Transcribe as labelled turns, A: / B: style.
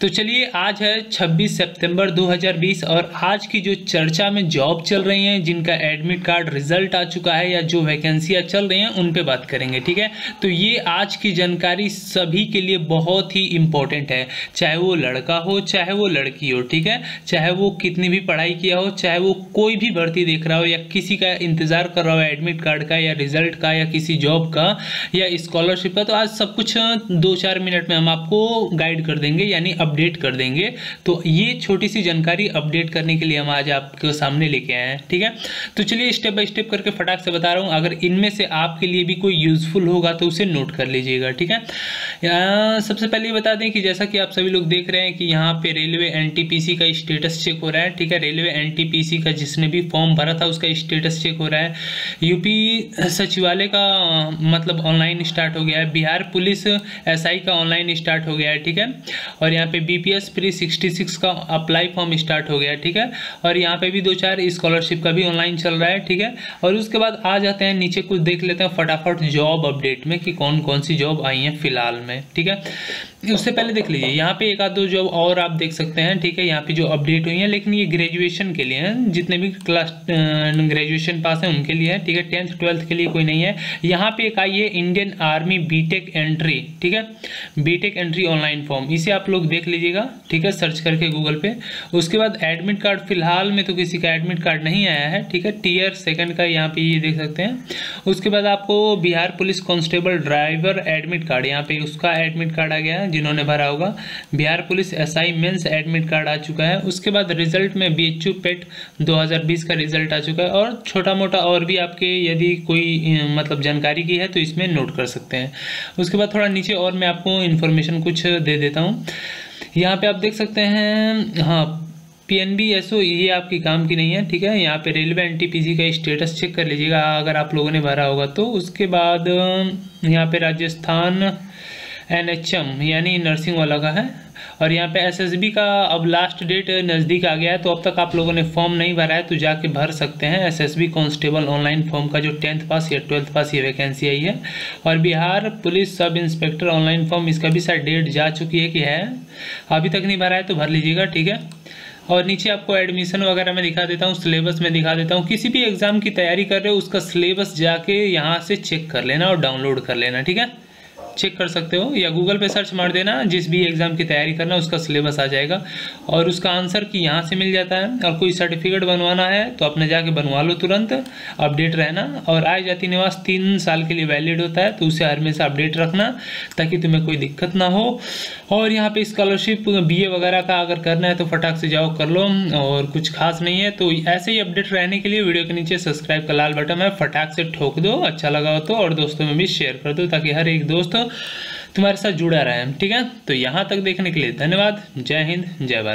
A: तो चलिए, आज है 26 सितंबर 2020 और आज की जो चर्चा में जॉब चल रही हैं, जिनका एडमिट कार्ड रिज़ल्ट आ चुका है या जो वैकेंसियाँ चल रही हैं, उन पे बात करेंगे, ठीक है? तो ये आज की जानकारी सभी के लिए बहुत ही इम्पोर्टेंट है, चाहे वो लड़का हो, चाहे वो लड़की हो, ठीक है? चाहे वो कितनी भी पढ़ाई किया हो, चाहे वो कोई भी भर्ती देख रहा हो या किसी का इंतज़ार कर रहा हो एडमिट कार्ड का या रिज़ल्ट का या किसी जॉब का या स्कॉलरशिप का तो आज सब कुछ दो चार मिनट में हम आपको गाइड कर देंगे, यानी अपडेट कर देंगे। तो ये छोटी सी जानकारी अपडेट करने के लिए हम आज आपके सामने लेके आए हैं, ठीक है? तो चलिए स्टेप बाय स्टेप करके फटाक से बता रहा हूँ। अगर इनमें से आपके लिए भी कोई यूज़फुल होगा तो उसे नोट कर लीजिएगा, ठीक है? सबसे पहले बता दें कि जैसा कि आप सभी लोग देख रहे हैं कि यहाँ पे रेलवे एनटीपीसी का स्टेटस चेक हो रहा है, ठीक है? रेलवे एनटीपीसी का जिसने भी फॉर्म भरा था, उसका स्टेटस चेक हो रहा है। यूपी सचिवालय का मतलब ऑनलाइन स्टार्ट हो गया है। बिहार पुलिस एसआई का ऑनलाइन स्टार्ट हो गया है, ठीक है? और यहाँ पे एस प्री सिक्सटी सिक्स का अप्लाई फॉर्म स्टार्ट हो गया है, ठीक है? और यहाँ पे भी दो चार स्कॉलरशिप का भी ऑनलाइन चल रहा है, ठीक है? और उसके बाद आ जाते हैं, नीचे कुछ देख लेते हैं फटाफट जॉब अपडेट में कि कौन कौन सी जॉब आई हैं फ़िलहाल में, ठीक है? उससे पहले देख लीजिए, यहाँ पे एक आध दो जॉब और आप देख सकते हैं, ठीक है? यहाँ पे जो अपडेट हुई है, लेकिन ये ग्रेजुएशन के लिए हैं, जितने भी क्लास ग्रेजुएशन पास हैं, उनके लिए है, ठीक है? टेंथ ट्वेल्थ के लिए कोई नहीं है। यहाँ पे एक आई है इंडियन आर्मी बीटेक एंट्री ठीक है? बीटेक एंट्री ऑनलाइन फॉर्म इसे आप लोग देख लीजिएगा, ठीक है? सर्च करके गूगल पे। उसके बाद एडमिट कार्ड फ़िलहाल में तो किसी का एडमिट कार्ड नहीं आया है, ठीक है? टीयर सेकंड का यहाँ पे ये देख सकते हैं। उसके बाद आपको Bihar police constable driver admit card यहाँ पे उसका एडमिट कार्ड आ गया, जिन्होंने भरा होगा। Bihar police S I mains admit card आ चुका है। उसके बाद रिज़ल्ट में बी एच पेट दो हज़ार बीस का रिज़ल्ट आ चुका है। और छोटा मोटा और भी आपके यदि कोई मतलब जानकारी की है तो इसमें नोट कर सकते हैं। उसके बाद थोड़ा नीचे और मैं आपको इन्फॉर्मेशन कुछ दे देता हूँ। यहाँ पे आप देख सकते हैं हाँ P N B S O ये आपकी काम की नहीं है, ठीक है? यहाँ पे railway N T P C का स्टेटस चेक कर लीजिएगा। अगर आप लोगों ने भरा होगा तो। उसके बाद यहाँ पे राजस्थान एन एच एम यानी नर्सिंग वाला का है। और यहाँ पे एसएसबी का अब लास्ट डेट नज़दीक आ गया है तो अब तक आप लोगों ने फॉर्म नहीं भरा है तो जाके भर सकते हैं। एसएसबी कांस्टेबल ऑनलाइन फॉर्म का जो टेंथ पास या ट्वेल्थ पास ये वैकेंसी आई है। और Bihar police sub inspector online form इसका भी शायद डेट जा चुकी है कि है। अभी तक नहीं भरा है तो भर लीजिएगा, ठीक है? और नीचे आपको एडमिशन वगैरह मैं दिखा देता हूँ सिलेबस में दिखा देता हूँ। किसी भी एग्ज़ाम की तैयारी कर रहे हो, उसका सिलेबस जाके यहाँ से चेक कर लेना और डाउनलोड कर लेना, ठीक है? चेक कर सकते हो, या गूगल पे सर्च मार देना, जिस भी एग्ज़ाम की तैयारी करना उसका सिलेबस आ जाएगा। और उसका आंसर की यहाँ से मिल जाता है। और कोई सर्टिफिकेट बनवाना है तो अपने जाके बनवा लो तुरंत अपडेट रहना। और आय जाति निवास तीन साल के लिए वैलिड होता है तो उसे हर हमेशा अपडेट रखना, ताकि तुम्हें कोई दिक्कत ना हो। और यहाँ पे स्कॉलरशिप बीए वगैरह का अगर करना है तो फटाक से जाओ, कर लो। और कुछ खास नहीं है तो ऐसे ही अपडेट रहने के लिए वीडियो के नीचे सब्सक्राइब का लाल बटन है, फटाक से ठोक दो अच्छा लगा हो तो और दोस्तों में भी शेयर कर दो, ताकि हर एक दोस्त तुम्हारे साथ जुड़ा रहे ठीक है? तो यहाँ तक देखने के लिए धन्यवाद। जय हिंद, जय भारत।